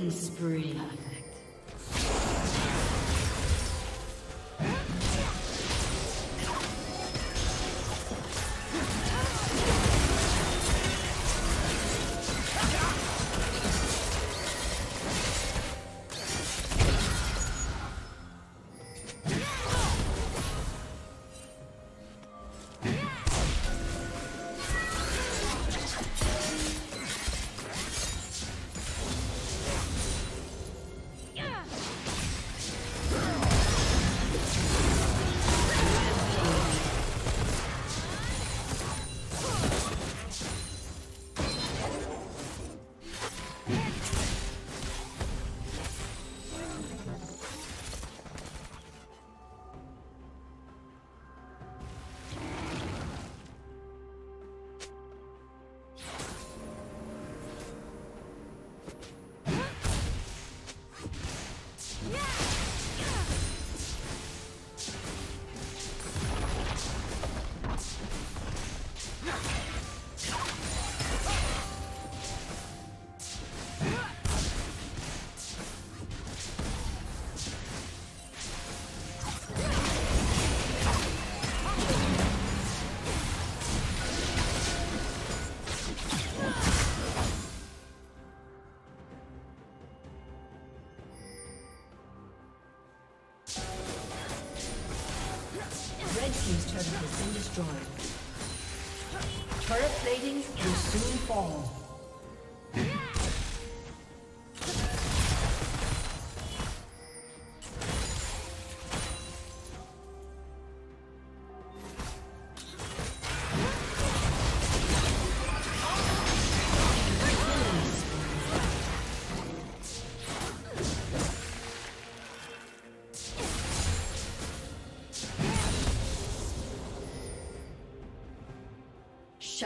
Killing spree.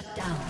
Shut down.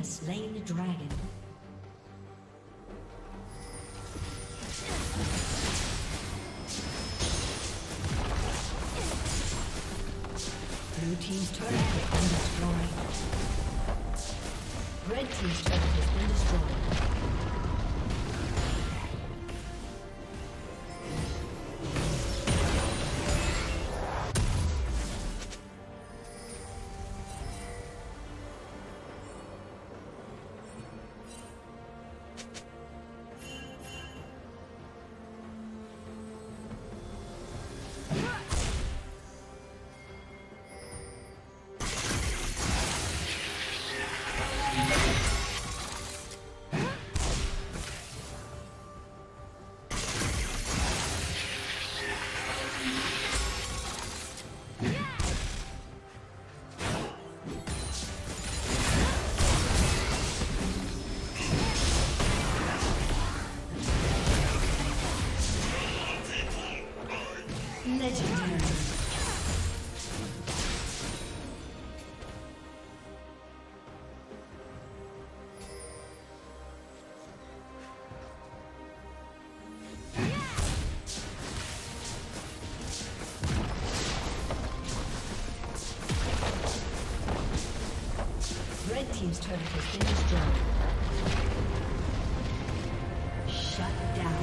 Has slain the dragon. Blue team's turret has been destroyed. Red team's turret has been destroyed. Team's turret has been destroyed. Shut down.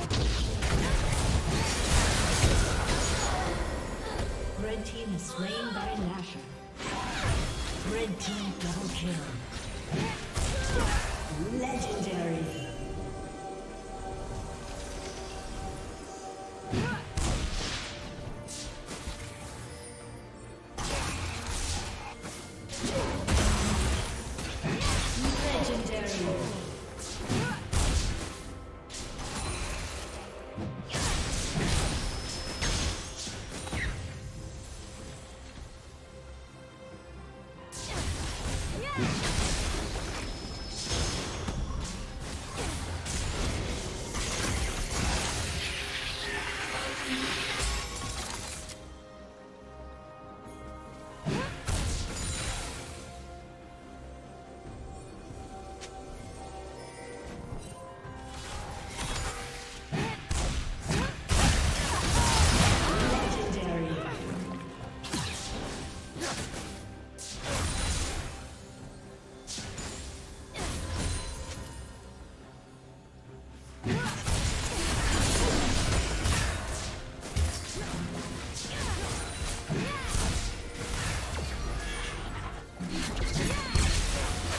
Red Team is slain by Lasher. Red Team double kill. Legendary.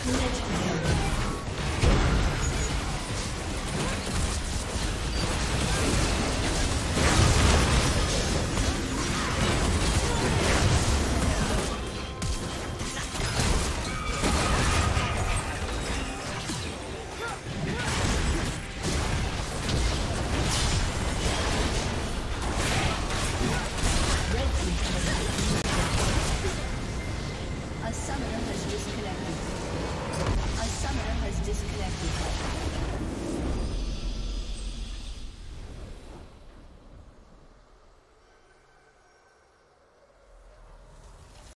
Legendary.